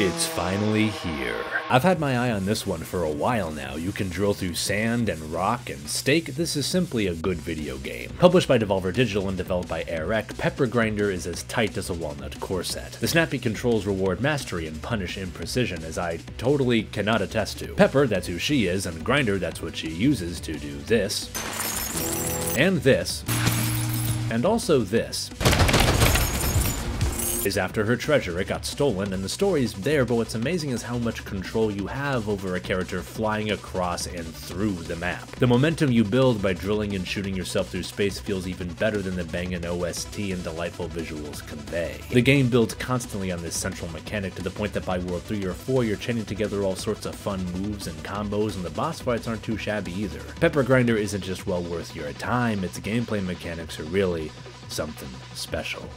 It's finally here. I've had my eye on this one for a while now. You can drill through sand and rock and stake. This is simply a good video game. Published by Devolver Digital and developed by Ahr Ech, Pepper Grinder is as tight as a walnut core set. The snappy controls reward mastery and punish imprecision, as I totally cannot attest to. Pepper, that's who she is, and Grinder, that's what she uses to do this, and this, and also this is after her treasure. It got stolen, and the story's there, but what's amazing is how much control you have over a character flying across and through the map. The momentum you build by drilling and shooting yourself through space feels even better than the bangin' OST and delightful visuals convey. The game builds constantly on this central mechanic to the point that by World 3 or 4 you're chaining together all sorts of fun moves and combos, and the boss fights aren't too shabby either. Pepper Grinder isn't just well worth your time, its gameplay mechanics are really something special.